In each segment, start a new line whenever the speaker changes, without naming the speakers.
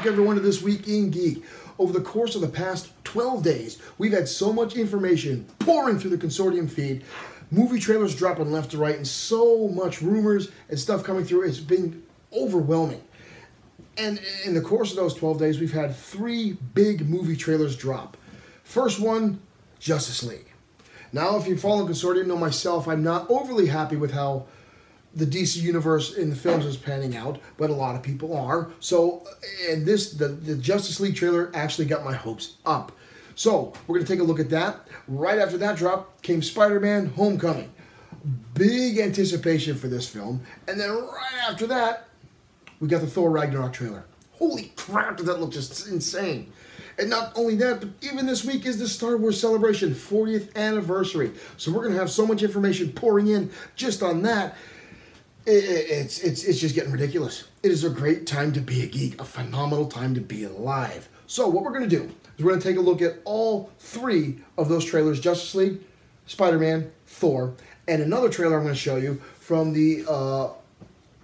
back, everyone, to This Week in Geek. Over the course of the past 12 days, we've had so much information pouring through the consortium feed, movie trailers dropping left to right, and so much rumors and stuff coming through. It's been overwhelming. And in the course of those 12 days, we've had three big movie trailers drop. First one, Justice League. Now, if you follow Consortium, know myself, I'm not overly happy with how the DC universe in the films is panning out, but a lot of people are. So, and this the the Justice League trailer actually got my hopes up. So we're gonna take a look at that. Right after that drop came Spider-Man: Homecoming. Big anticipation for this film, and then right after that, we got the Thor Ragnarok trailer. Holy crap! Did that look just insane? And not only that, but even this week is the Star Wars Celebration 40th anniversary. So we're gonna have so much information pouring in just on that it's it's it's just getting ridiculous. It is a great time to be a geek, a phenomenal time to be alive. So what we're gonna do is we're gonna take a look at all three of those trailers: Justice League, Spider-Man, Thor, and another trailer I'm gonna show you from the uh,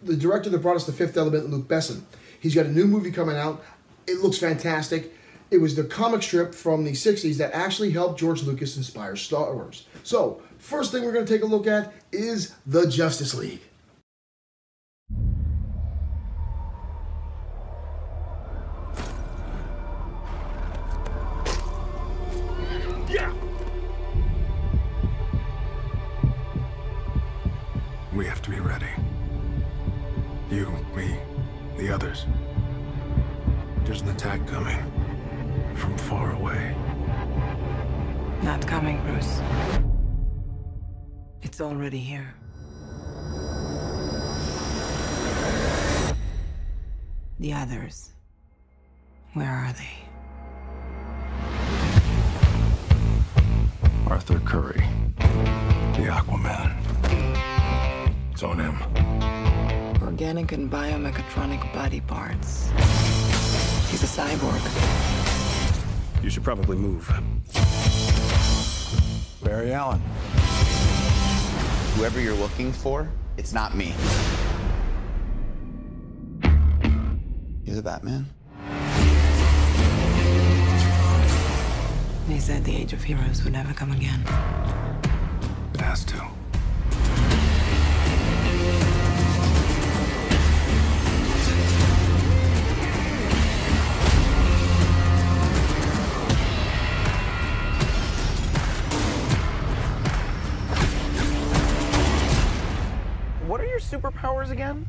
the director that brought us the Fifth Element, Luc Besson. He's got a new movie coming out. It looks fantastic. It was the comic strip from the 60s that actually helped George Lucas inspire Star Wars. So, first thing we're going to take a look at is the Justice League.
We have to be ready. You, me, the others. There's an attack coming. From far away.
Not coming, Bruce. It's already here. The others. Where are they?
Arthur Curry. It's on him.
Organic and biomechatronic body parts. He's a cyborg.
You should probably move.
Barry Allen.
Whoever you're looking for, it's not me. You're the Batman?
They said the age of heroes would never come again.
It has to.
Are your superpowers again?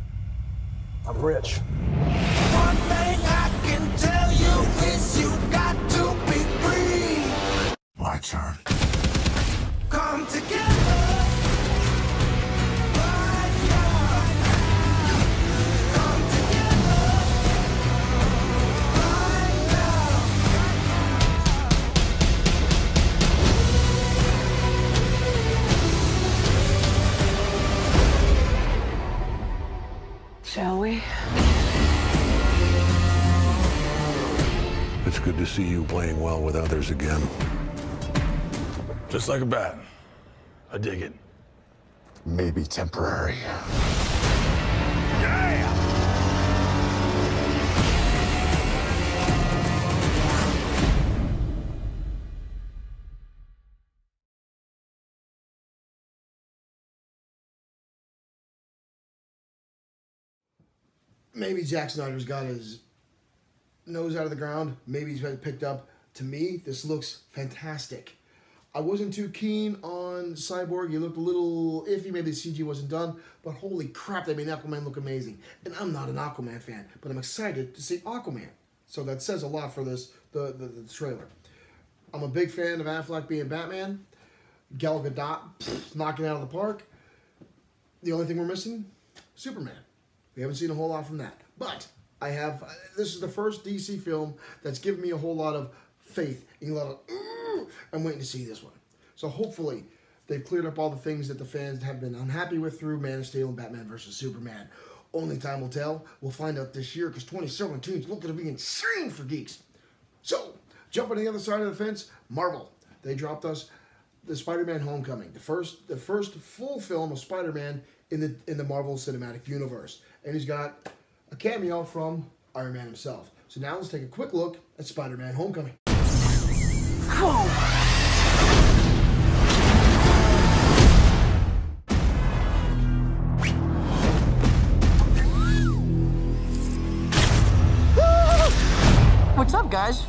I'm rich. Good to playing well with others again.
Just like a bat. I dig it.
Maybe temporary.
maybe Zack Snyder's got his nose out of the ground. Maybe he's picked up. To me, this looks fantastic. I wasn't too keen on Cyborg. He looked a little iffy. Maybe the CG wasn't done. But holy crap, they made Aquaman look amazing. And I'm not an Aquaman fan, but I'm excited to see Aquaman. So that says a lot for this the, the, the trailer. I'm a big fan of Affleck being Batman. Gal Gadot pff, knocking out of the park. The only thing we're missing, Superman. We haven't seen a whole lot from that. But I have, this is the first DC film that's given me a whole lot of faith. A lot of, "Ooh," I'm waiting to see this one. So hopefully they've cleared up all the things that the fans have been unhappy with through Man of Steel and Batman versus Superman. Only time will tell. We'll find out this year because 2017 is looking to be insane for geeks. So, jumping to the other side of the fence, Marvel. They dropped us the Spider-Man Homecoming, the first the first full film of Spider-Man in the in the Marvel Cinematic Universe, and he's got a cameo from Iron Man himself. So now let's take a quick look at Spider-Man: Homecoming.
What's up, guys?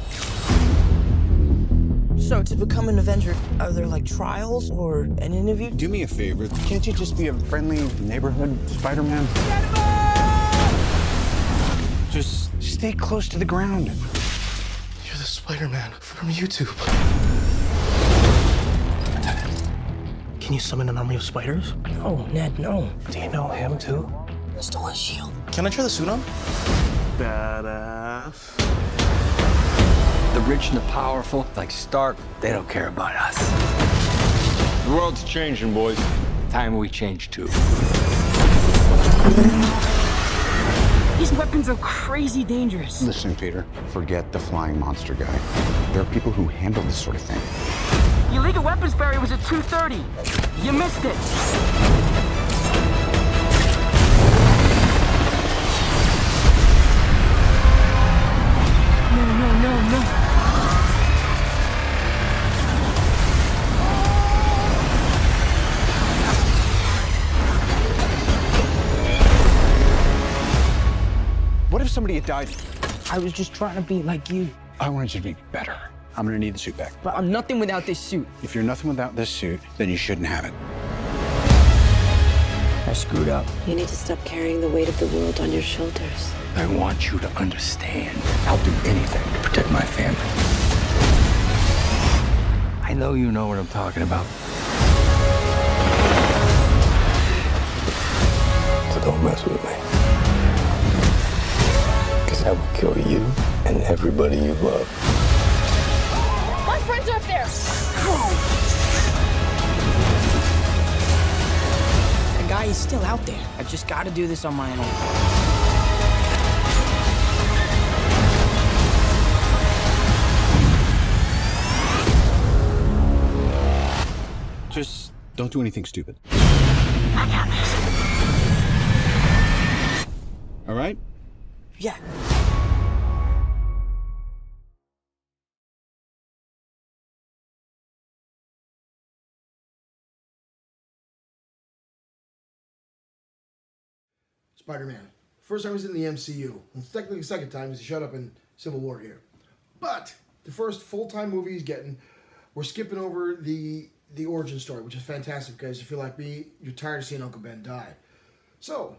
So, to become an Avenger, are there like trials or an interview?
Do me a favor. Can't you just be a friendly neighborhood Spider-Man? Just stay close to the ground.
You're the Spider-Man from YouTube. Can you summon an army of spiders?
Oh, Ned, no.
Do you know him too?
I Stole his shield.
Can I try the suit on? Badass.
The rich and the powerful, like Stark, they don't care about us. The world's changing, boys. Time we change too.
These weapons are crazy dangerous.
Listen, Peter, forget the flying monster guy. There are people who handle this sort of thing.
League of Weapons ferry was at 2.30. You missed it.
If somebody had died?
I was just trying to be like you.
I wanted you to be better. I'm gonna need the suit back.
But I'm nothing without this suit.
If you're nothing without this suit, then you shouldn't have it.
I screwed up.
You need to stop carrying the weight of the world on your shoulders.
I want you to understand. I'll do anything to protect my family. I know you know what I'm talking about. So don't mess with me. Because I will kill you and everybody you love.
My friends are up there.
The guy is still out there. I just gotta do this on my own.
Just don't do anything stupid. I got this. All right?
Yeah.
Spider-Man. First time he's in the MCU. And technically the second time because he showed up in Civil War here. But the first full-time movie he's getting, we're skipping over the the origin story, which is fantastic because if you're like me, you're tired of seeing Uncle Ben die. So,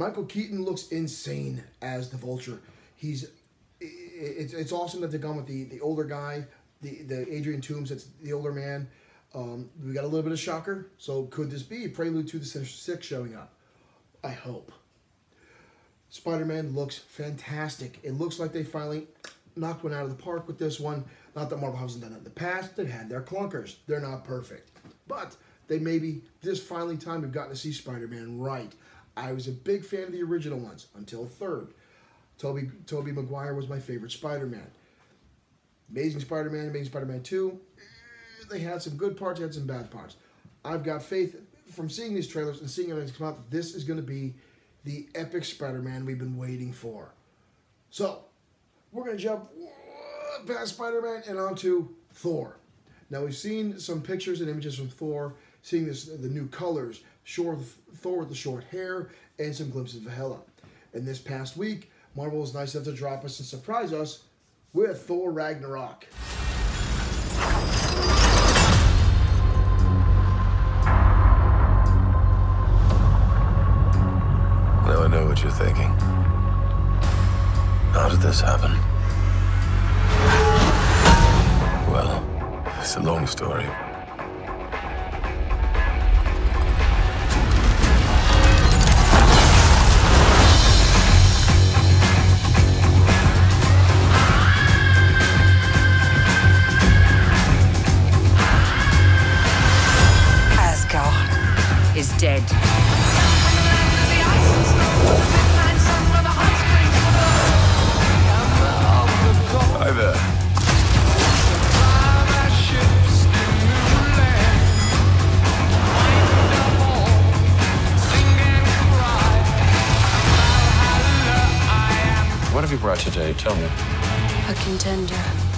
Michael Keaton looks insane as the Vulture. He's it's, it's awesome that they've gone with the, the older guy, the the Adrian Toomes, that's the older man. Um, we got a little bit of shocker. So could this be prelude to the Sinister Six showing up? I hope. Spider Man looks fantastic. It looks like they finally knocked one out of the park with this one. Not that Marvel hasn't done it in the past. They've had their clunkers. They're not perfect. But they maybe, this finally time we've gotten to see Spider Man right. I was a big fan of the original ones until third. Toby, Tobey Maguire was my favorite Spider Man. Amazing Spider Man, Amazing Spider Man 2, eh, they had some good parts, they had some bad parts. I've got faith from seeing these trailers and seeing everything come out this is going to be the epic Spider Man we've been waiting for. So, we're going to jump past Spider Man and onto Thor. Now, we've seen some pictures and images from Thor, seeing this the new colors, short, Thor with the short hair, and some glimpses of Hela. And this past week, Marvel was nice enough to drop us and surprise us with Thor Ragnarok.
Now I know what you're thinking. How did this happen? Well, it's a long story.
Dead.
Hi there.
What have you brought
today? Tell me.
A contender.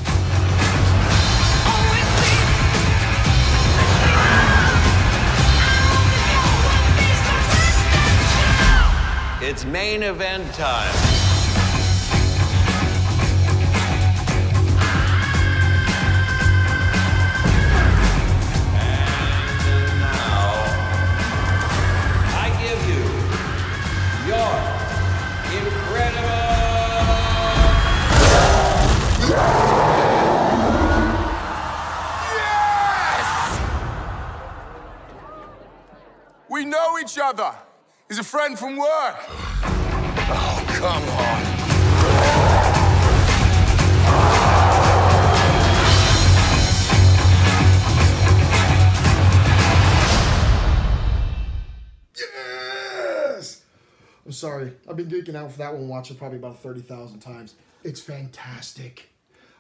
It's main event time. And now, I give you your incredible.
We know each other. He's a friend from work. Oh, come on.
Yes! I'm sorry. I've been geeking out for that one, watching probably about 30,000 times. It's fantastic.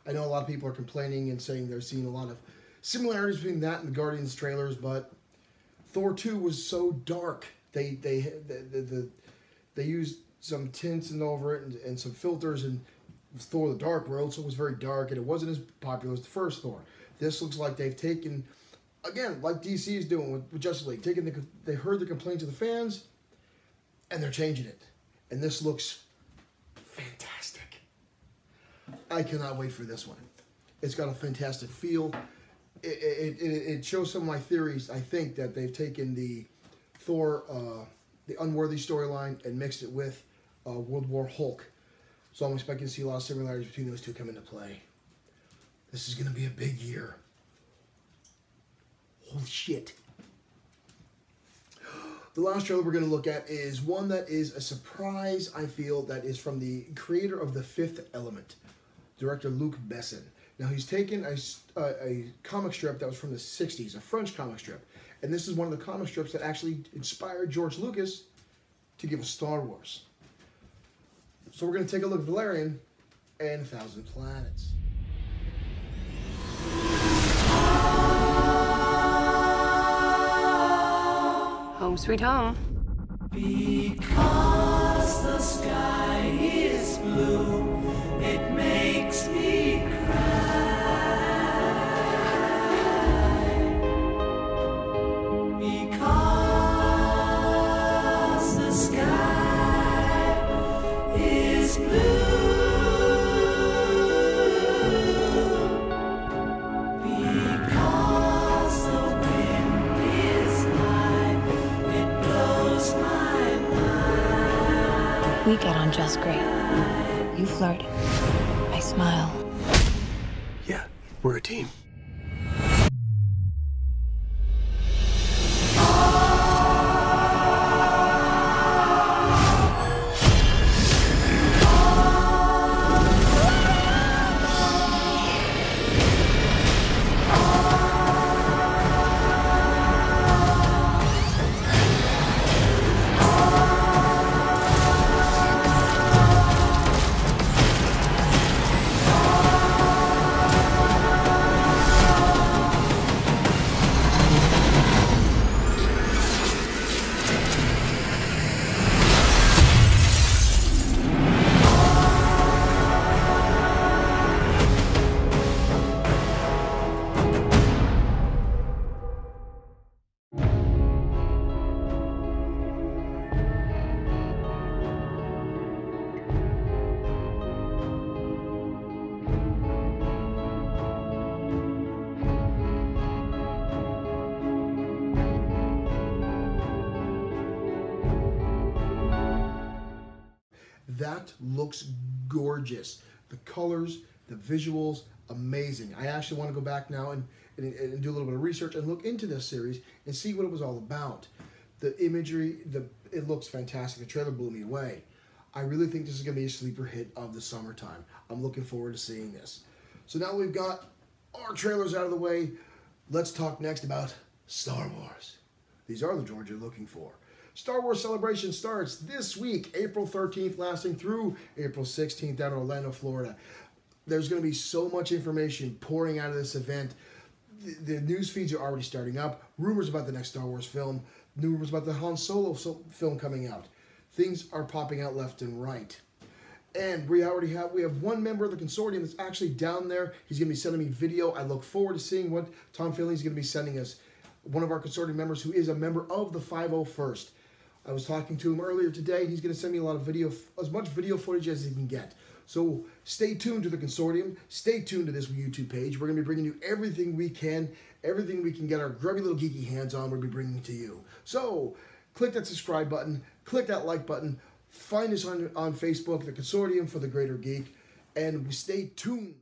I know a lot of people are complaining and saying they're seeing a lot of similarities between that and the Guardians trailers, but Thor 2 was so dark. They they the, the, the they used some tints and over it and, and some filters and Thor the Dark World, so it was very dark and it wasn't as popular as the first Thor. This looks like they've taken again, like DC is doing with, with Justice League, taking the they heard the complaints of the fans and they're changing it. And this looks fantastic. I cannot wait for this one. It's got a fantastic feel. It, it, it, it shows some of my theories. I think that they've taken the Thor, uh, the Unworthy storyline, and mixed it with uh, World War Hulk. So I'm expecting to see a lot of similarities between those two come into play. This is going to be a big year. Holy shit. The last trailer we're going to look at is one that is a surprise, I feel, that is from the creator of The Fifth Element, director Luc Besson. Now, he's taken a, uh, a comic strip that was from the 60s, a French comic strip. And this is one of the comic strips that actually inspired George Lucas to give us Star Wars. So we're going to take a look at Valerian and A Thousand Planets.
Home sweet home.
Because the sky is blue, it makes me
We get on just great. You flirt. I smile.
Yeah, we're a team.
That looks gorgeous. The colors, the visuals, amazing. I actually want to go back now and, and, and do a little bit of research and look into this series and see what it was all about. The imagery, the it looks fantastic. The trailer blew me away. I really think this is going to be a sleeper hit of the summertime. I'm looking forward to seeing this. So now we've got our trailers out of the way. Let's talk next about Star Wars. These are the droids you're looking for. Star Wars Celebration starts this week, April 13th, lasting through April 16th down in Orlando, Florida. There's going to be so much information pouring out of this event. The, the news feeds are already starting up. Rumors about the next Star Wars film. New rumors about the Han Solo so- film coming out. Things are popping out left and right. And we already have we have one member of the consortium that's actually down there. He's going to be sending me video. I look forward to seeing what Tom is going to be sending us. One of our consortium members who is a member of the 501st. I was talking to him earlier today. He's going to send me a lot of video, as much video footage as he can get. So stay tuned to the consortium. Stay tuned to this YouTube page. We're going to be bringing you everything we can, everything we can get our grubby little geeky hands on. We'll be bringing to you. So click that subscribe button, click that like button. Find us on on Facebook, the Consortium for the Greater Geek, and stay tuned.